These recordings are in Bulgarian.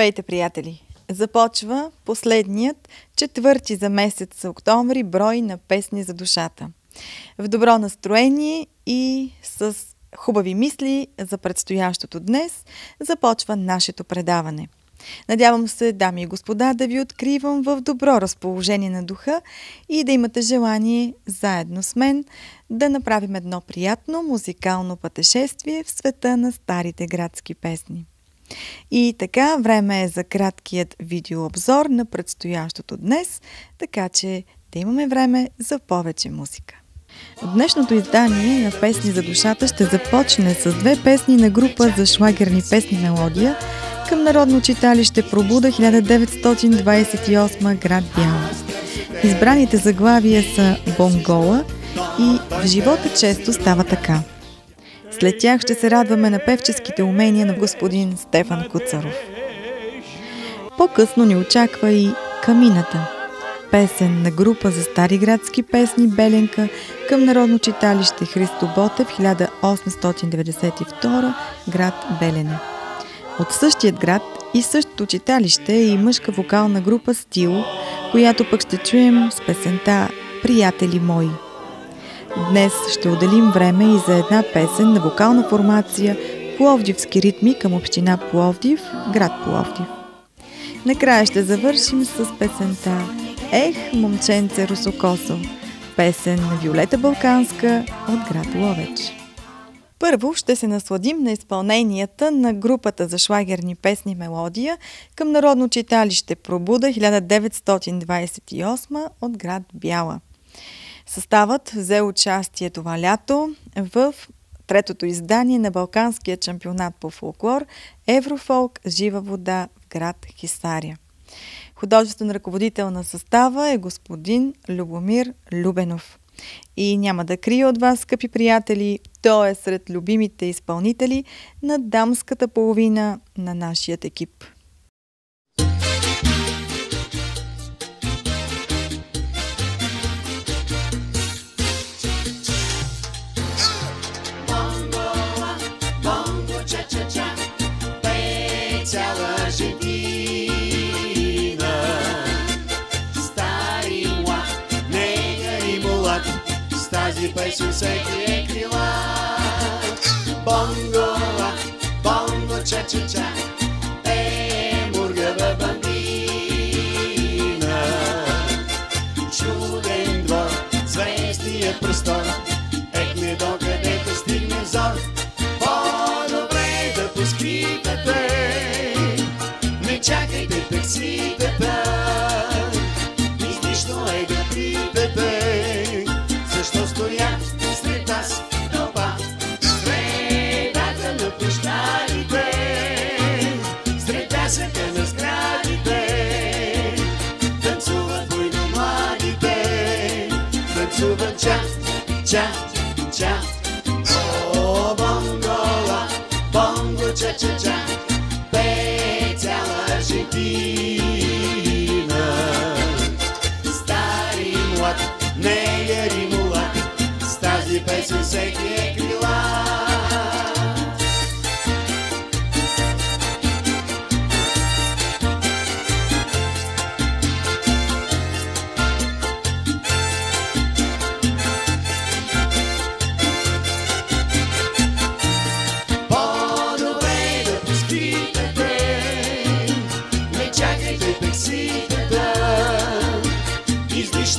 Здравейте, приятели! Започва последният, четвърти за месец октомври брой на песни за душата. В добро настроение и с хубави мисли за предстоящото днес започва нашето предаване. Надявам се, дами и господа, да ви откривам в добро разположение на духа и да имате желание заедно с мен да направим едно приятно музикално пътешествие в света на старите градски песни. И така, време е за краткият видеообзор на предстоящото днес, така че да имаме време за повече музика. Днешното издание на Песни за душата ще започне с две песни на група за шлагерни песни мелодия към Народно читалище Пробуда 1928 град Бяла. Избраните заглавия са Бонгола и В живота често става така – след тях ще се радваме на певческите умения на господин Стефан Куцаров. По-късно ни очаква и Камината, песен на група за стари градски песни Беленка към Народно читалище Христо Ботев 1892 град Белене. От същият град и същото читалище е и мъжка вокална група Стил, която пък ще чуем с песента Приятели мои. Днес ще отделим време и за една песен на вокална формация Пловдивски ритми към община Пловдив, град Пловдив. Накрая ще завършим с песента Ех, момченце Русокосо, песен на Виолета Балканска от град Ловеч. Първо ще се насладим на изпълненията на групата за шлагерни песни мелодия към Народно читалище Пробуда 1928 от град Бяла. Съставът взе участие това лято в третото издание на Балканския чемпионат по фолклор Еврофолк Жива вода в град Хисария. Художествен ръководител на състава е господин Любомир Любенов. И няма да крия от вас, скъпи приятели, той е сред любимите изпълнители на дамската половина на нашият екип. Всеки е крила. Бонго, бонго, ча ча ча, е мургава бамбина. Чуден двор, звездия простор, 짱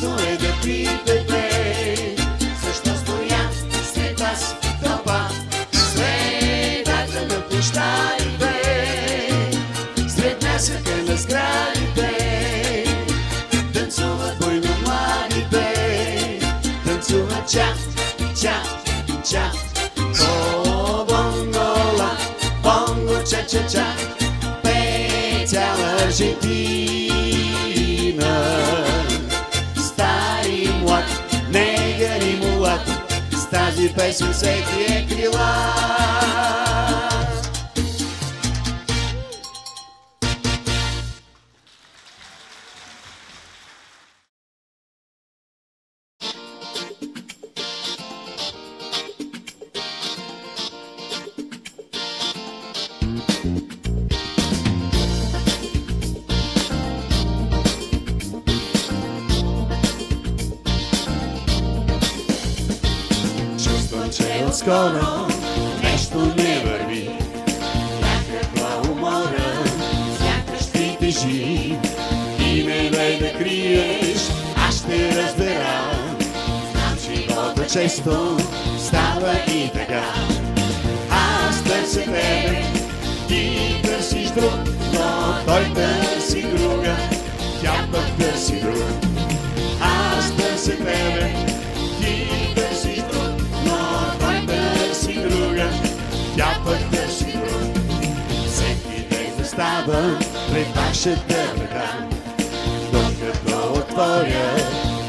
Излишно е тази песен всеки е крила. Чувствам, че отскоро нещо не върви. Някаква умора, сякаш ти тежи. И не дай да криеш, аз ще разбера. Знам, живота често става и така. Аз търся тебе, ти търсиш друг, но той търси друга, тя пък търси друг. Аз търся тебе, застава пред вашата врата, докато отворя,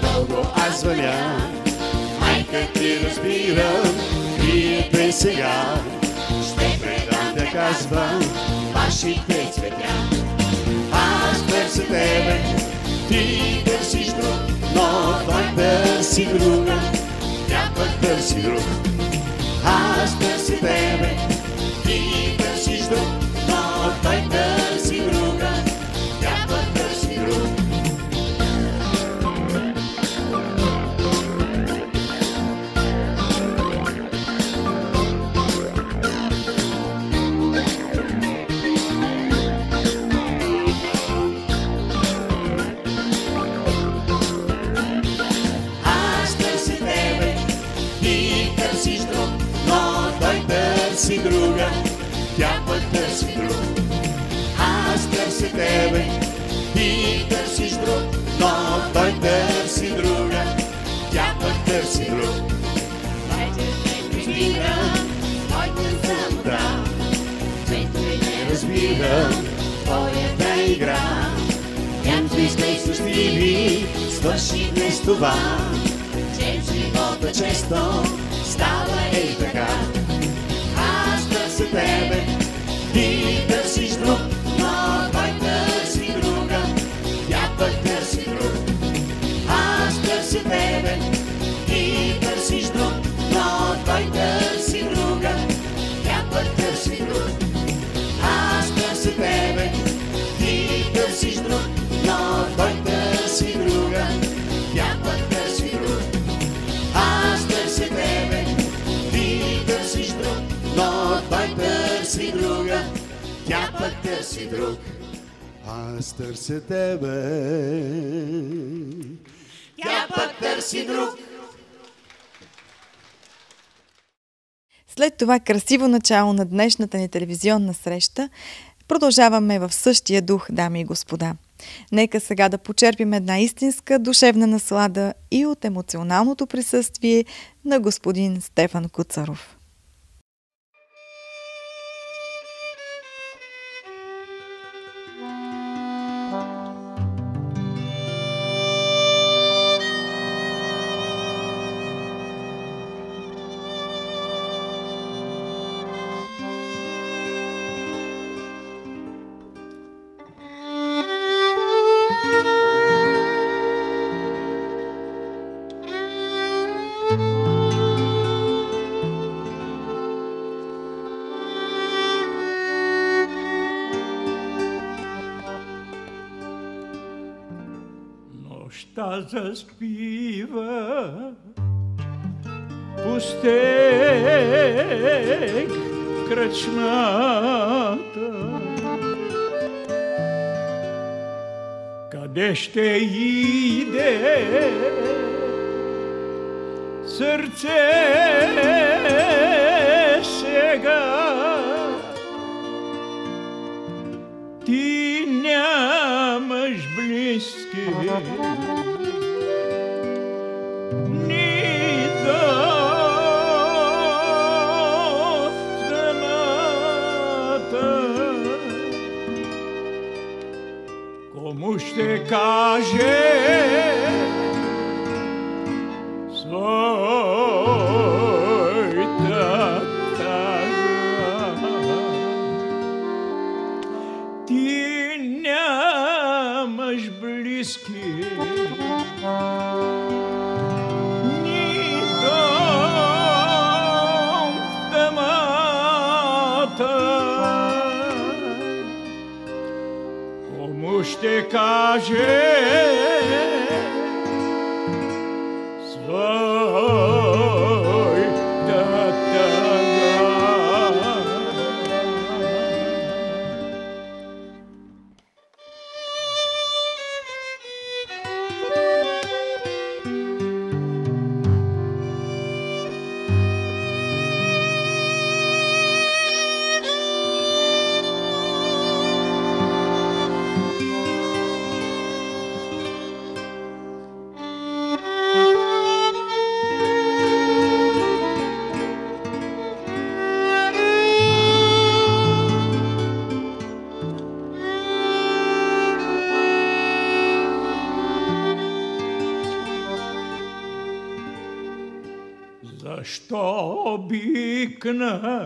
дълго аз звъня. Майка ти разбирам, криете сега, ще предам да казвам вашите цветя. Аз търся тебе, ти търсиш друг, но той търси друга, тя пък търси друг. Тебе, ти търсиш друг, но той търси друга, тя пък търси друг. Разбирам, твоята самота, че той не разбира твоята игра. Някои сме щастливи, свърши днес това, че в живота често става и така. Аз търся тебе, ти търсиш друг, Тебе, ти търсиш друг, но той търси друга, пък търси друг. Аз търся тебе, ти търсиш друг, но той търси друга, пък търси друг. Аз търся тебе, ти търсиш друг, но той търси друга, тя пък търси друг. Аз търся тебе, пък търси друг. След това красиво начало на днешната ни телевизионна среща, продължаваме в същия дух, дами и господа. Нека сега да почерпим една истинска душевна наслада и от емоционалното присъствие на господин Стефан Куцаров. zaśpiewa pustek kraczmata. Kadeś te idę, serce sięga. Ты не можешь близких Este cajete gente. Що обикна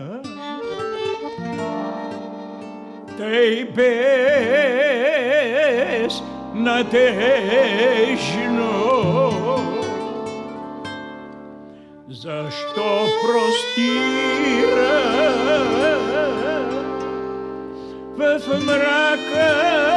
тъй без надежно. Защо простира в мрака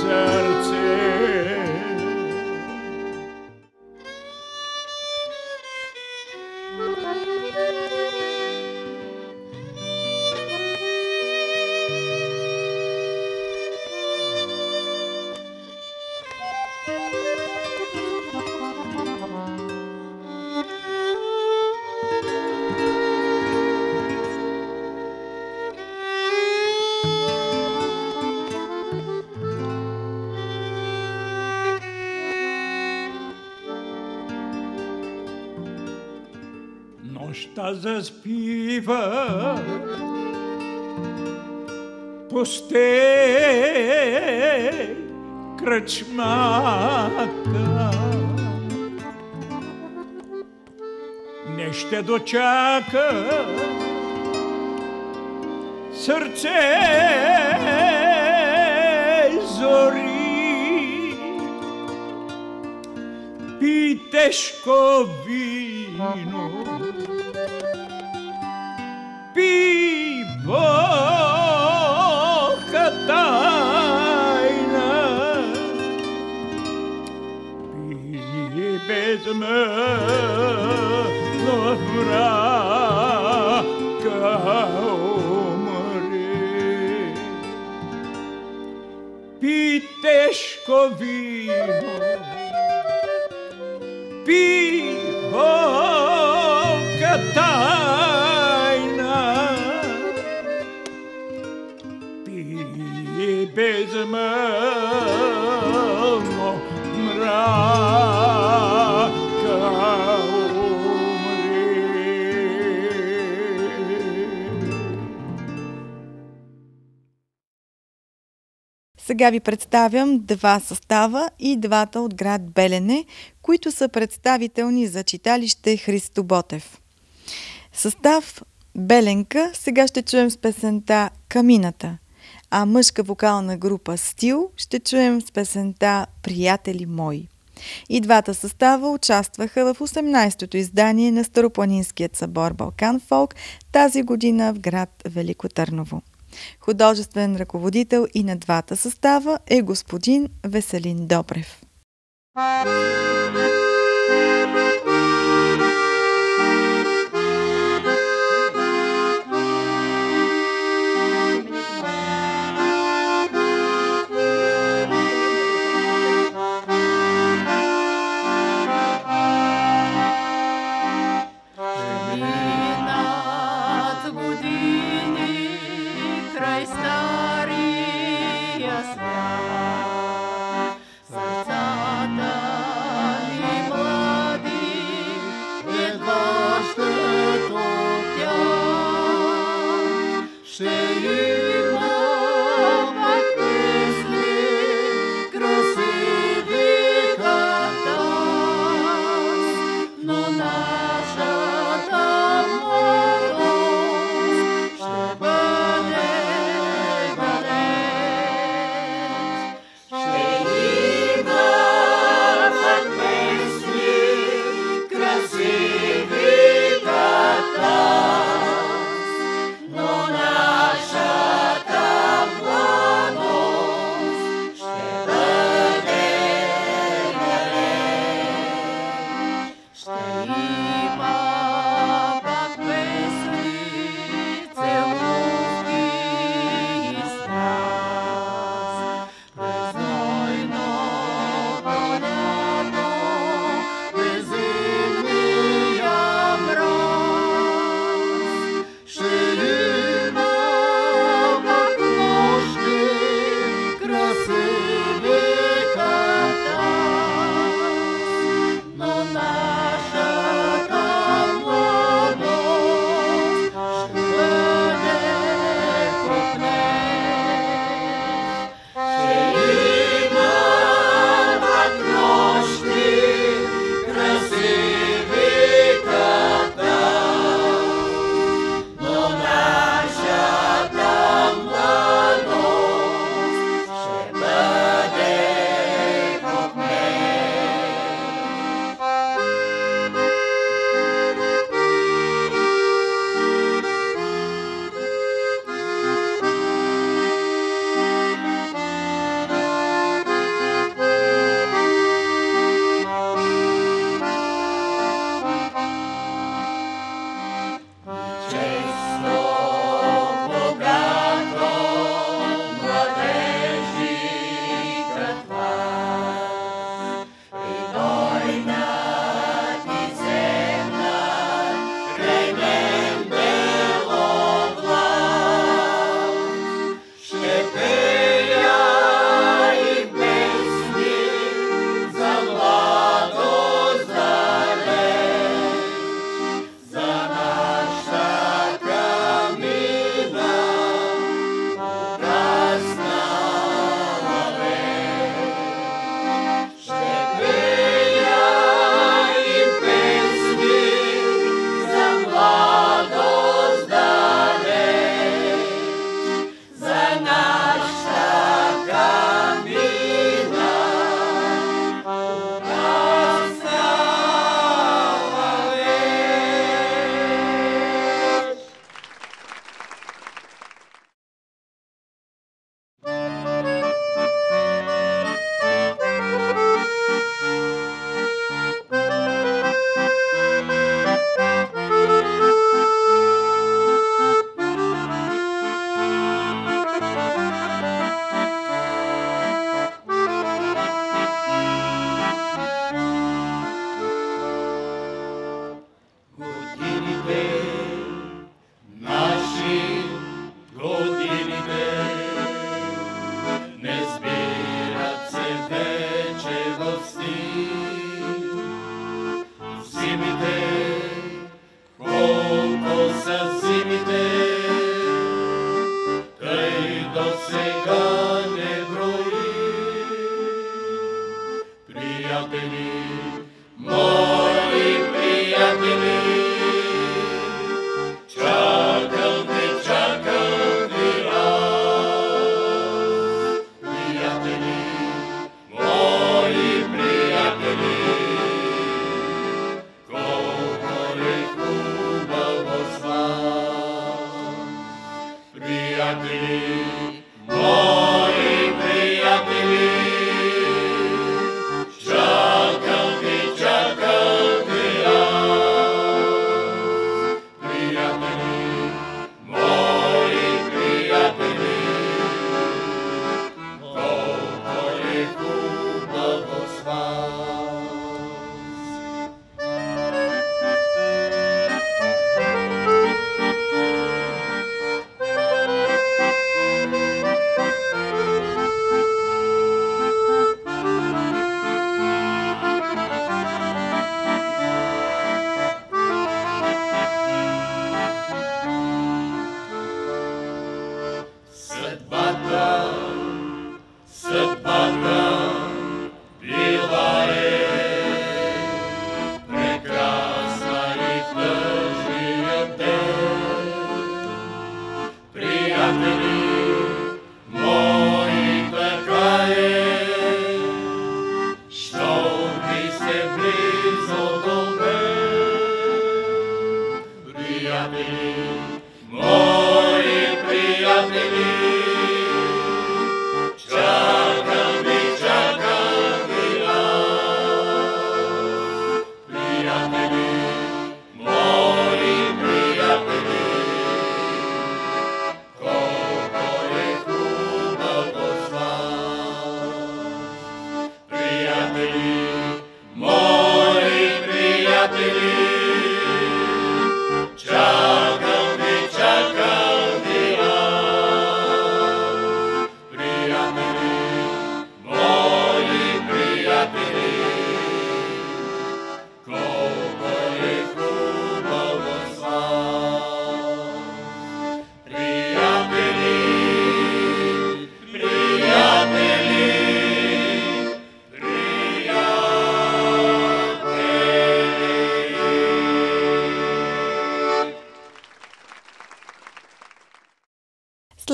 serce Puszta ze spiwa pustej krczmata. Nieście do ciaka zori. Piteșcovii Vescovino. Сега ви представям два състава и двата от град Белене, които са представителни за читалище Христо Ботев. Състав Беленка сега ще чуем с песента Камината, а мъжка вокална група Стил ще чуем с песента Приятели мои. И двата състава участваха в 18-то издание на Старопланинският събор Балкан Фолк тази година в град Велико Търново. Художествен ръководител и на двата състава е господин Веселин Добрев. Минат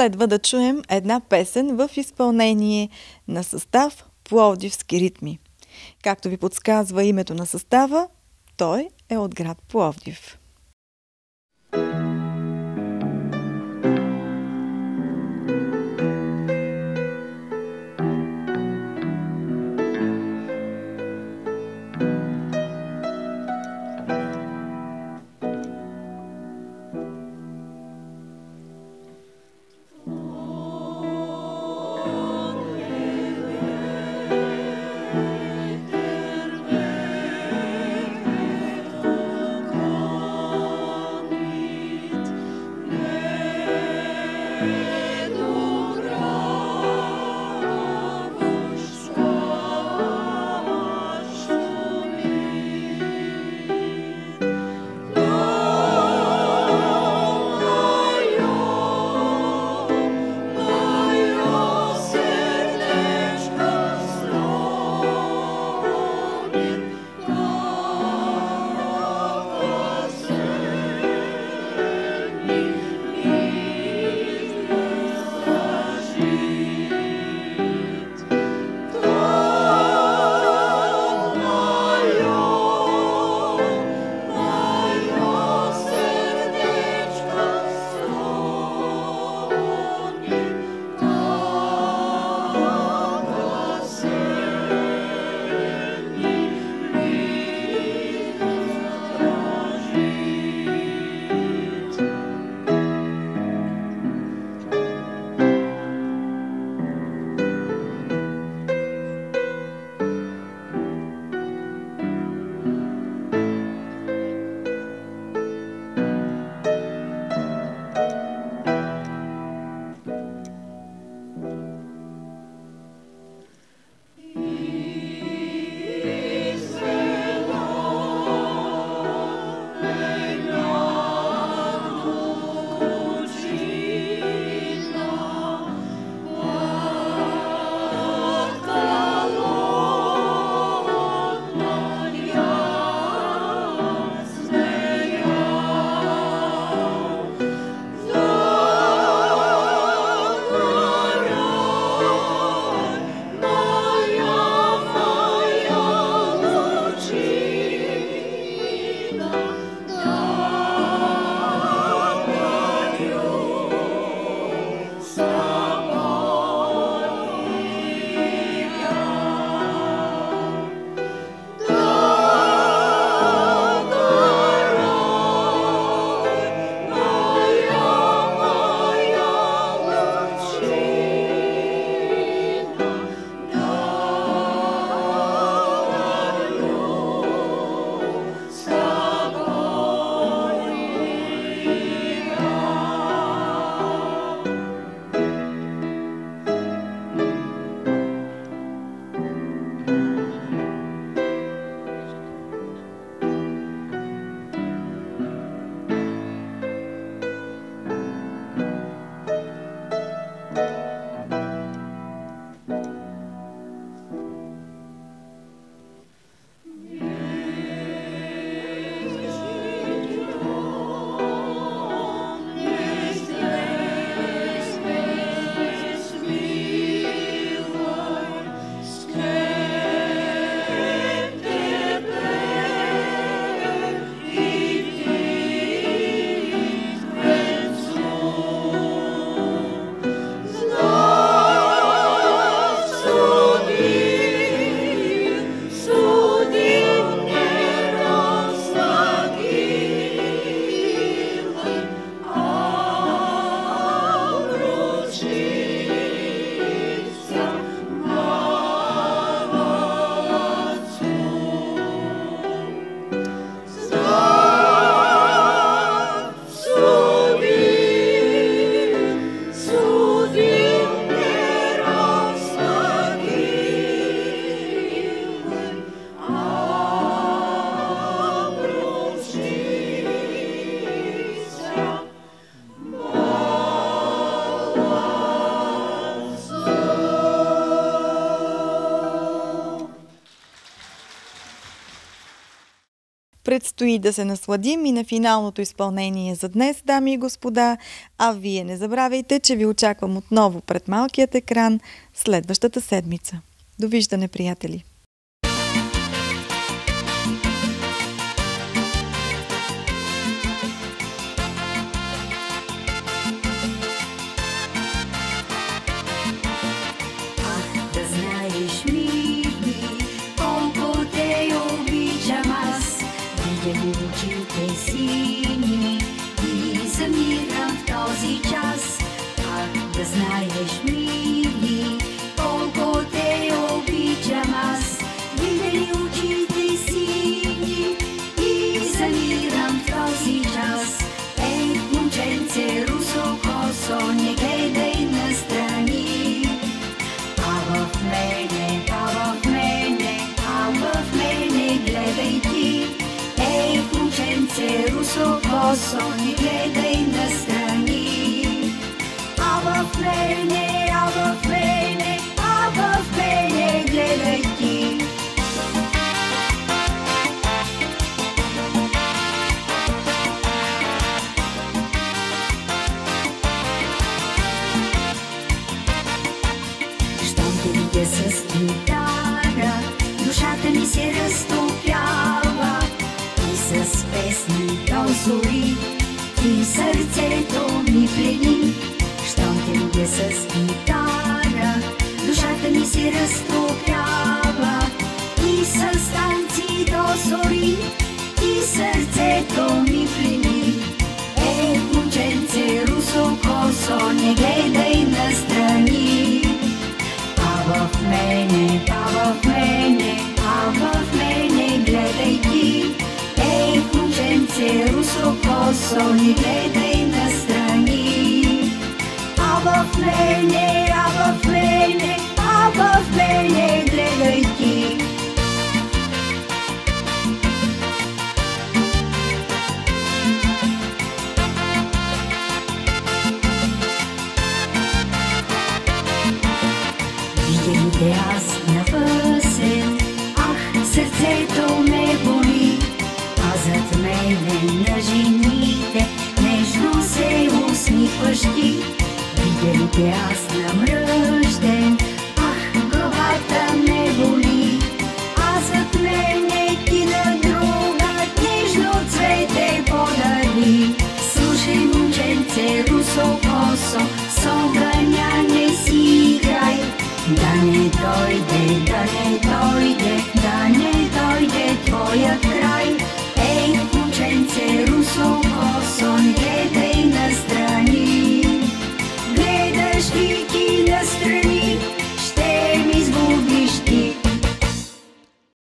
Следва да чуем една песен в изпълнение на състав Пловдивски ритми. Както ви подсказва името на състава, той е от град Пловдив. Предстои да се насладим и на финалното изпълнение за днес, дами и господа, а вие не забравяйте, че ви очаквам отново пред малкият екран следващата седмица. Довиждане, приятели! Flüchtlinge, stammten Jesus die learning.